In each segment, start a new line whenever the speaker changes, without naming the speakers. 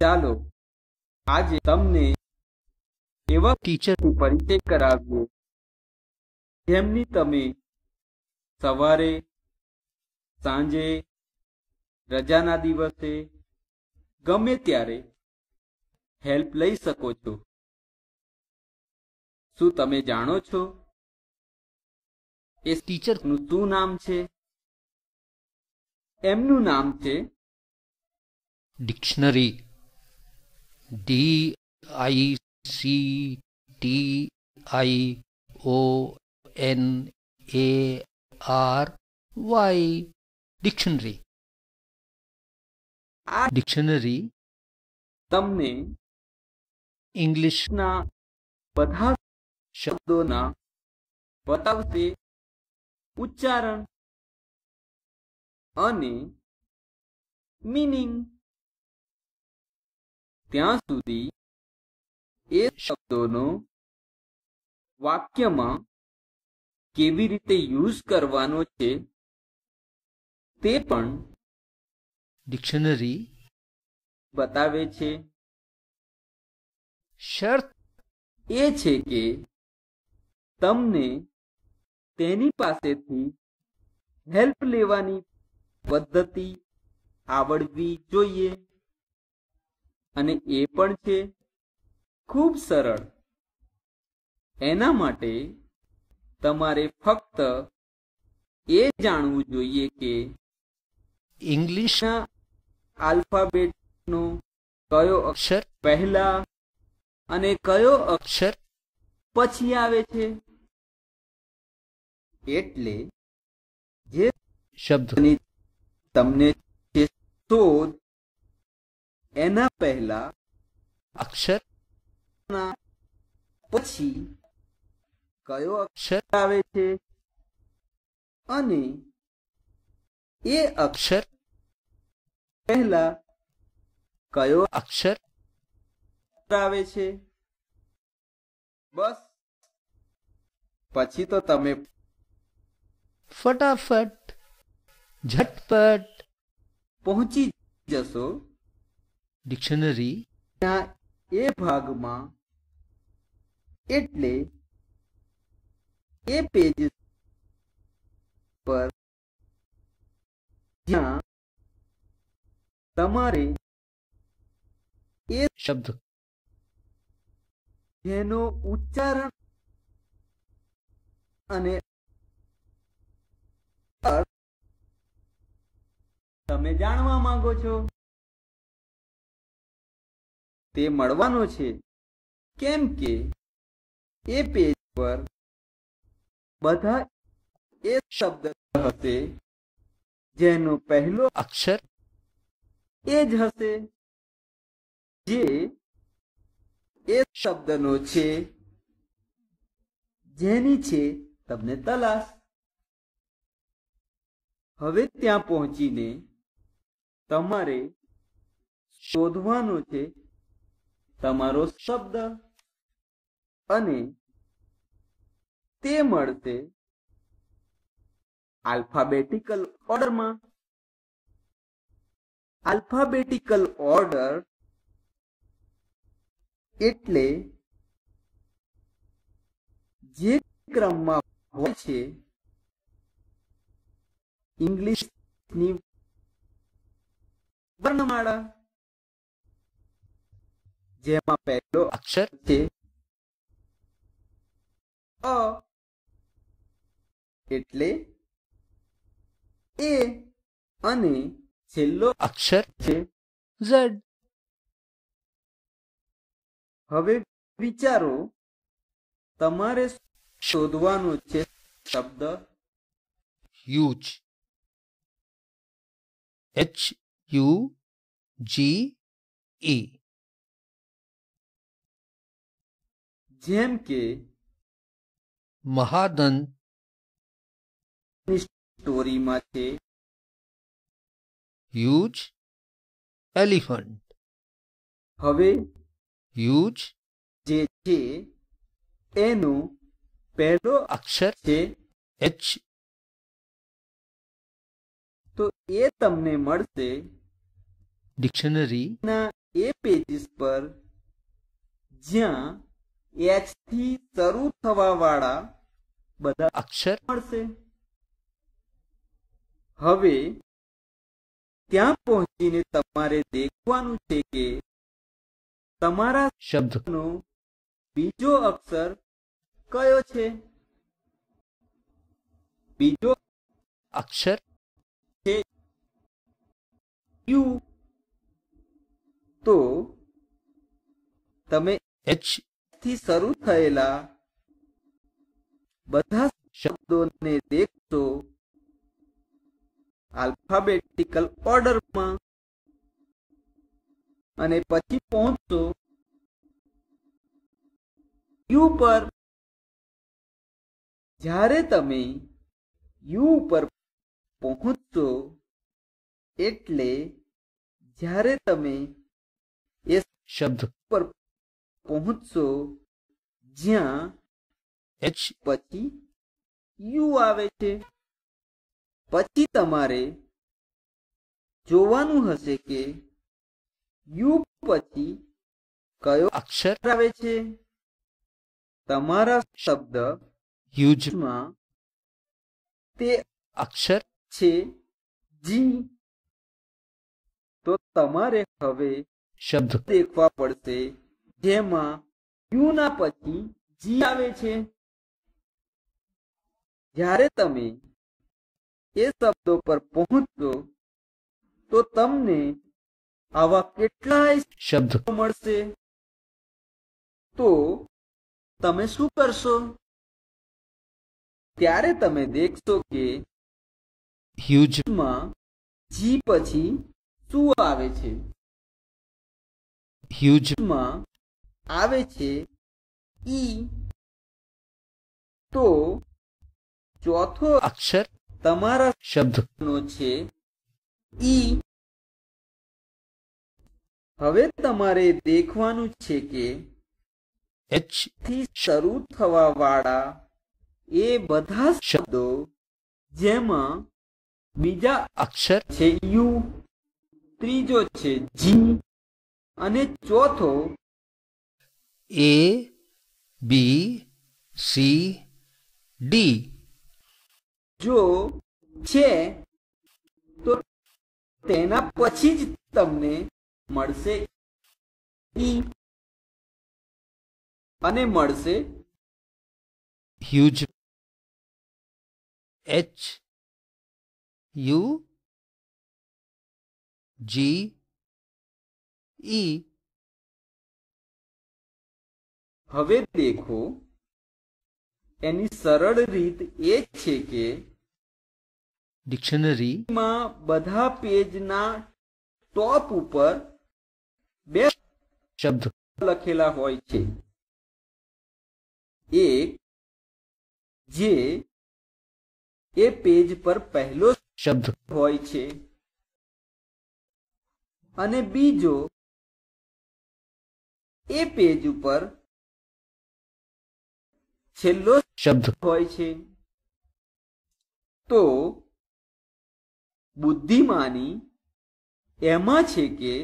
ચાલો આજે તમને એવા
teacher
પરિચય કરાવીએ જેમની તમે સવારે સાંજે રજાના દિવસે ગમે ત્યારે હેલ્પ લઈ શકો છો. શું તમે જાણો છો? એ ટીચરનું શું નામ છે? એમનું નામ છે
dictionary. D i c t i o n a r y dictionary
આ
dictionary
તમને
english
ના બધા શબ્દોના બતાવશે ઉચ્ચારણ અને મીનિંગ ત્યાં સુધી એ શબ્દોનો વાક્યમાં કેવી રીતે યુઝ કરવાનો છે તે પણ
ડિક્શનરી
બતાવે છે.
શર્ત
એ છે કે તમને તેની પાસેથી હેલ્પ લેવાની પદ્ધતિ આવડવી જોઈએ. અને એ પણ છે ખૂબ સરળ. એના માટે તમારે ફક્ત એ જાણવું જોઈએ કે ઇંગ્લિશના આલ્ફાબેટનો કયો અક્ષર પહેલા અને કયો
અક્ષર
પછી આવે છે? એટલે જે શબ્દની તમને શોધ એના પહેલા
અક્ષર
ના પછી કયો અક્ષર આવે છે? અને એ અક્ષર પહેલા કયો
અક્ષર
આવે છે? બસ. પછી તો તમે
ફટાફટ ઝટપટ
પહોંચી જશો.
ડિક્શનરી
ના એ ભાગમાં એટલે એ પેજ પર જ્યાં તમારે એ
શબ્દ.
જેનો ઉચ્ચારણ અને તમે જાણવા માંગો છો. તે મળવાનો છે. કેમ કે એ પેજ પર બધા એ શબ્દ હશે જેનો પહેલો
અક્ષર
એ જ હશે જે એ શબ્દનો છે જેની છે તમને તલાશ. હવે ત્યાં પહોંચીને તમારે શોધવાનો છે તમારો શબ્દ. અને તે મળશે આલ્ફાબેટિકલ ઓર્ડરમાં આલ્ફાબેટિકલ ઓર્ડર એટલે જે ક્રમમાં હોય છે, ઇંગ્લિશની વર્ણમાળા. જેમાં પહેલો
અક્ષર?
છે અ એટલે એ અને છેલ્લો
અક્ષર?
છે
ઝેડ.
હવે વિચારો તમારે શોધવાનો છે શબ્દ
huge. H U G E
જેમ કે
મહાદન
સ્ટોરીમાં છે.
Huge elephant.
હવે
હ્યુજ
જે છે એનો પહેલો
અક્ષર
છે.
એચ.
તો એ તમને મળશે
ડિક્શનરી.
ના એ પેજીસ પર જ્યાં એચથી શરૂ થવા વાળા બધા
અક્ષર?
મળશે. હવે ત્યાં પહોંચીને તમારે દેખવાનું છે કે તમારા શબ્દનો બીજો અક્ષર કયો છે? બીજો
અક્ષર?
છે યુ. તો તમે
એચ
થી શરૂ થયેલા બધા શબ્દોને દેખશો આલ્ફાબેટિકલ ઓર્ડરમાં અને પછી પહોંચશો યુ પર. જ્યારે તમે યુ પર પહોંચશો એટલે જ્યારે તમે એ
શબ્દ.
પર પહોંચશો જ્યાં
એચ
પછી યુ આવે છે. પછી તમારે જોવાનું હશે કે યુ પછી કયો
અક્ષર?
આવે છે. તમારા શબ્દ યુજમાં તે
અક્ષર?
છે જી. તો તમારે હવે
શબ્દ
દેખવા પડશે. જેમાં યુ ના પછી જી આવે છે. જ્યારે તમે એ શબ્દો પર પહોંચશો તો તમને આવા કેટલાય
શબ્દ
મળશે. તો તમે શું કરશો? ત્યારે તમે દેખશો કે હ્યુજમાં જી પછી શું આવે છે? હ્યુજમાં આવે છે ઈ તો ચોથો
અક્ષર
તમારા શબ્દનો છે ઈ. હવે તમારે દેખવાનું છે કે એચથી શરૂ થવા વાળા એ બધા શબ્દો જેમાં બીજા
અક્ષર
છે યુ ત્રીજો છે જી અને ચોથો
એ બી સી ડી
જો છે તો તેના પછી જ તમને મળશે ઈ અને મળશે
huge H U G E
હવે દેખો એની સરળ રીત એ છે કે ડિક્શનરીમાં બધા પેજના ટોપ ઉપર બે
શબ્દ
લખેલા હોય છે. એક જે એ પેજ પર પહેલો
શબ્દ
હોય છે. અને બીજો એ પેજ ઉપર છેલ્લો
શબ્દ.
હોય છે. તો બુદ્ધિમાની એમાં છે કે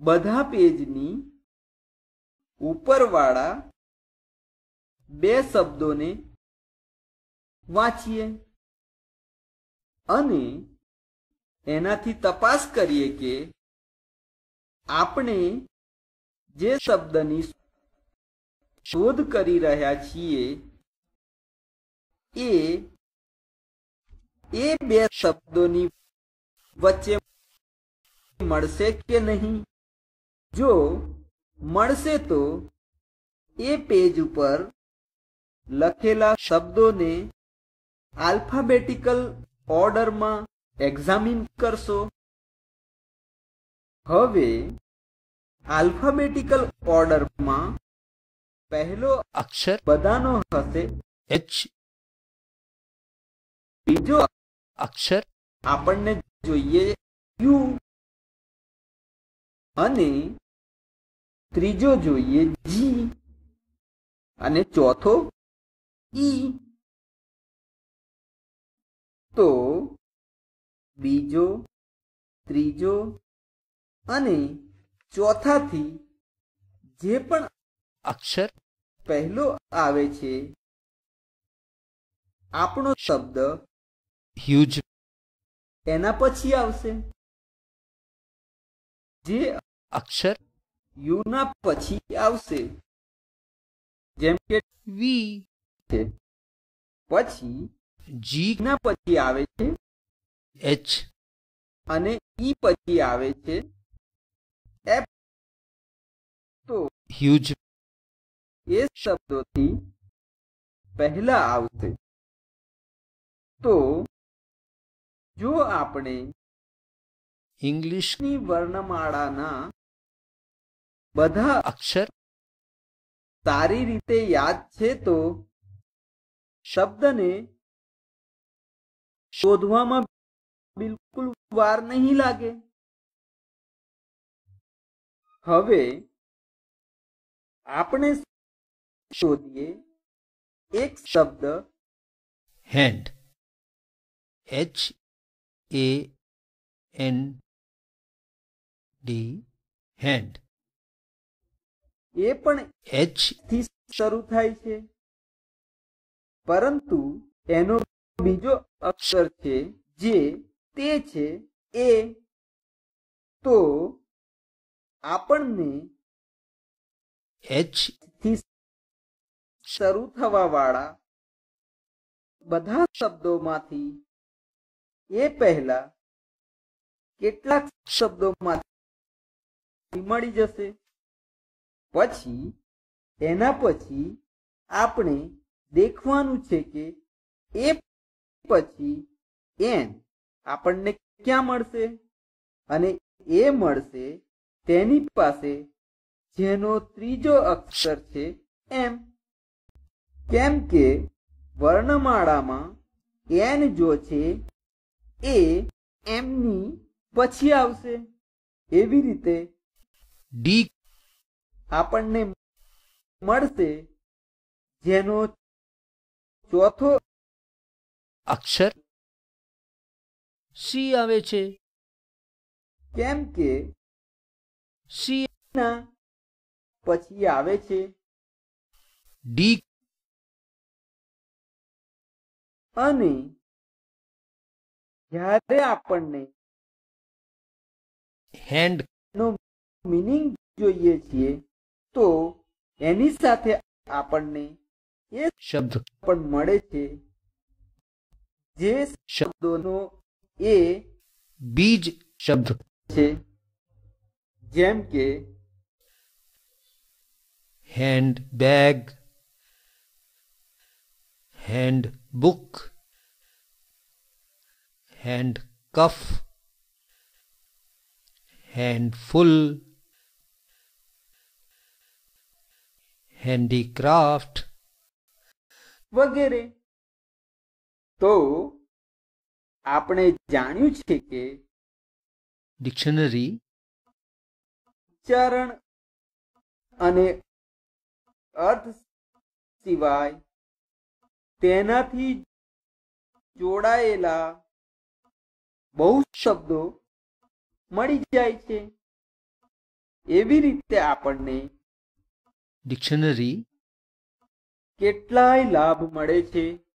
બધા પેજની ઉપરવાળા બે શબ્દોને વાંચીએ અને એનાથી તપાસ કરીએ કે આપણે જે શબ્દની શોધ કરી રહ્યા છીએ એ એ બે શબ્દોની વચ્ચે મળશે કે નહીં જો મળશે તો એ પેજ ઉપર લખેલા શબ્દોને આલ્ફાબેટિકલ ઓર્ડરમાં એક્ઝામિન કરશો હવે આલ્ફાબેટિકલ ઓર્ડરમાં પહેલો
અક્ષર
બધાનો હશે.
એચ
બીજો
અક્ષર
આપણને જોઈએ યુ. અને ત્રીજો જોઈએ જી. અને ચોથો ઈ. તો બીજો ત્રીજો અને ચોથાથી જે પણ
અક્ષર
પહેલો આવે છે આપણો શબ્દ
હ્યુજ
એના પછી આવશે. જે
અક્ષર
યુના પછી આવશે. જેમ કે
વી
છે. પછી
જી
ના પછી આવે છે.
એચ
અને ઈ પછી આવે છે. એફ તો
હ્યુજ
એ શબ્દોથી પહેલા આવશે. તો જો આપણે ઇંગ્લિશની વર્ણમાળાના બધા
અક્ષર
સારી રીતે યાદ છે તો શબ્દને શોધવામાં બિલકુલ વાર નહીં લાગે. હવે આપણે શોધીએ. એક શબ્દ.
Hand. H A N D hand.
એ પણ એચથી શરૂ થાય છે. પરંતુ એનો બીજો અક્ષર છે જે તે છે એ. તો આપણને એચથી શરૂ થવા વાળા બધા શબ્દોમાંથી એ પહેલા કેટલાક શબ્દોમાંથી મળી જશે. પછી, એના પછી આપણે દેખવાનું છે કે એ પછી એન આપણને ક્યાં મળશે? અને એ મળશે તેની પાસે, જેનો ત્રીજો અક્ષર છે એમ. કેમ કે વર્ણમાળામાં એન જો છે એ એમની પછી આવશે. એવી રીતે
ડી
આપણને મળશે જેનો ચોથો
અક્ષર સી આવે છે.
કેમ કે
સી
ના પછી આવે છે.
ડી
અને જ્યારે આપણને
હેન્ડ
નો મિનિંગ જોઈએ છીએ તો એની સાથે આપણને એ
શબ્દ
પણ મળે છે જે શબ્દોનો એ
બીજ શબ્દ
છે જેમ કે
handbag handbook handcuff handful handicraft
વગેરે. તો આપણે જાણ્યું છે કે
ડિક્શનરી
ઉચ્ચારણ અને અર્થ સિવાય તેનાથી જોડાયેલા બહુ શબ્દો મળી જાય છે. એવી રીતે આપણને
ડિક્શનરી
કેટલાય લાભ મળે છે.